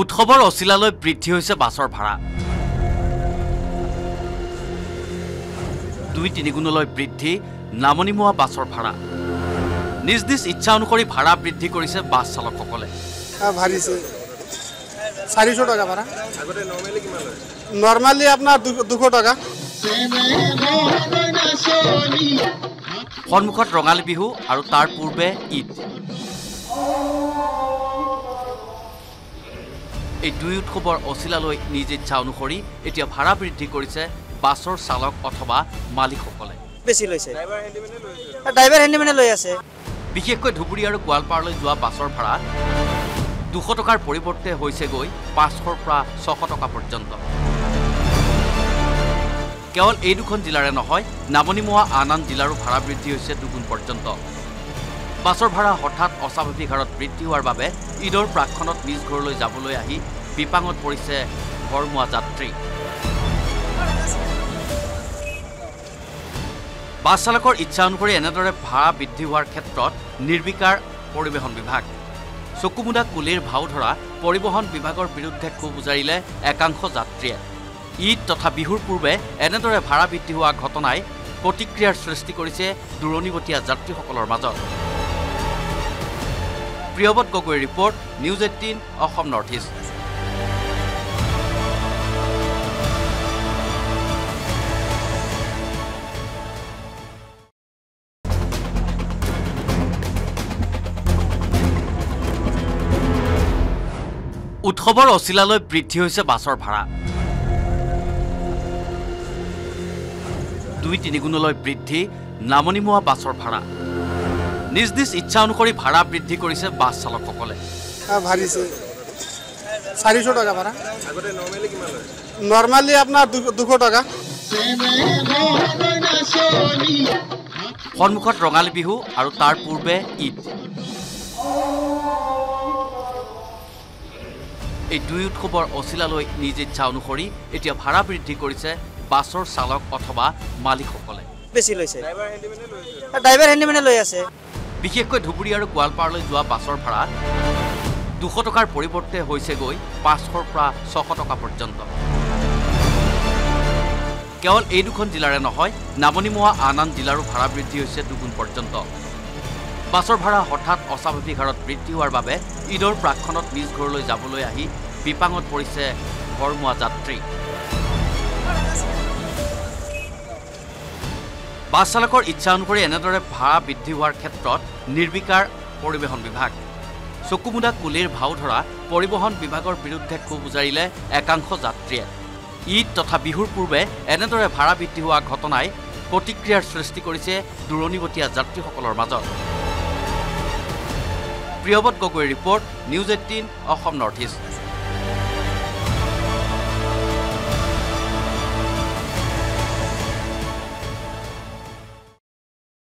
উৎসৱৰ অচিলালৈ বৃদ্ধি হৈছে বাছৰ ভাড়া। দুই তিনিগুণলৈ বৃদ্ধি নামনিমুৱা বাছৰ ভাড়া। নিজ নিজ ইচ্ছা অনুসৰি ভাড়া বৃদ্ধি কৰিছে বাছ চালকসকলে। টাকা ভাড়া। দুশো টাকা। সন্মুখত ৰঙালী বিহু আৰু তাৰ পূৰ্বে ঈদ। এই দুই উৎসৱৰ অচিলালৈ নিজ ইচ্ছা অনুসৰি এতিয়া ভাড়া বৃদ্ধি কৰিছে বাছৰ চালক অথবা মালিকসকলে। বেছি লৈছে। ড্ৰাইভাৰ হেণ্ডিমেনে লৈ আছে। বিশেষকৈ ধুবুৰী আৰু গোৱালপাৰালৈ যোৱা বাছৰ ভাড়া দুশ টকাৰ পৰিৱৰ্তে হৈছেগৈ পাঁচশৰ পৰা ছশ টকা পৰ্যন্ত। কেৱল এই দুখন জিলাৰে নহয় নামনিমুৱা আন আন জিলাৰো ভাড়া বৃদ্ধি হৈছে দুগুণ পৰ্যন্ত। বাছৰ ভাড়া হঠাৎ অস্বাভাৱিক হাৰত বৃদ্ধি হোৱাৰ বাবে ঈদৰ প্ৰাকখনত নিজ ঘৰলৈ যাবলৈ আহি বিপাঙত পৰিছে ঘৰমুৱা যাত্ৰী। বাছ চালকৰ ইচ্ছা অনুসৰি এনেদৰে ভাড়া বৃদ্ধি হোৱাৰ ক্ষেত্ৰত নিৰ্বিকাৰ পৰিবহণ বিভাগ। চকুমুদা কুলিৰ ভাও ধৰা পৰিবহণ বিভাগৰ বিৰুদ্ধে ক্ষোভ উজাৰিলে একাংশ যাত্ৰীয়ে। ঈদ তথা বিহুৰ পূৰ্বে এনেদৰে ভাড়া বৃদ্ধি হোৱা ঘটনাই প্ৰতিক্ৰিয়াৰ সৃষ্টি কৰিছে দূৰণিবতীয়া যাত্ৰীসকলৰ মাজত। প্ৰিয়ৱত গগৈৰ report news eighteen Assam north east. উৎসৱৰ অচিলালৈ বৃদ্ধি হৈছে বাছৰ ভাড়া। দুই তিনিগুণলৈ বৃদ্ধি নামনিমুৱা বাছৰ ভাড়া। নিজ নিজ ইচ্ছা অনুসৰি ভাড়া বৃদ্ধি কৰিছে বাছ চালকসকলে। টাকা ভাড়া। দুশো টাকা। সন্মুখত ৰঙালী বিহু আৰু তাৰ পূৰ্বে ঈদ। এই দুই উৎসৱৰ অচিলালৈ নিজ ইচ্ছা অনুসৰি এতিয়া ভাড়া বৃদ্ধি কৰিছে বাছৰ চালক অথবা মালিকসকলে। বেছি লৈছে। ড্ৰাইভাৰ হেণ্ডিমেনে লৈ আছে। বিশেষকৈ ধুবুৰী আৰু গোৱালপাৰালৈ যোৱা বাছৰ ভাড়া দুশ টকাৰ পৰিৱৰ্তে হৈছেগৈ পাঁচশৰ পৰা ছশ টকা পৰ্যন্ত। কেৱল এই দুখন জিলাৰে নহয় নামনিমুৱা আন আন জিলাৰো ভাড়া বৃদ্ধি হৈছে দুগুণ পৰ্যন্ত। বাছৰ ভাড়া হঠাৎ অস্বাভাৱিক হাৰত বৃদ্ধি হোৱাৰ বাবে ঈদৰ প্ৰাকখনত নিজ ঘৰলৈ যাবলৈ আহি বিপাঙত পৰিছে ঘৰমুৱা যাত্ৰী। বাছ চালকৰ ইচ্ছা অনুসৰি এনেদৰে ভাড়া বৃদ্ধি হোৱাৰ ক্ষেত্ৰত নিৰ্বিকাৰ পৰিবহণ বিভাগ। চকুমুদা কুলিৰ ভাও ধৰা পৰিবহণ বিভাগৰ বিৰুদ্ধে ক্ষোভ উজাৰিলে একাংশ যাত্ৰীয়ে। ঈদ তথা বিহুৰ পূৰ্বে এনেদৰে ভাড়া বৃদ্ধি হোৱা ঘটনাই প্ৰতিক্ৰিয়াৰ সৃষ্টি কৰিছে দূৰণিবতীয়া যাত্ৰীসকলৰ মাজত। প্ৰিয়ৱত গগৈৰ report news eighteen Assam north east.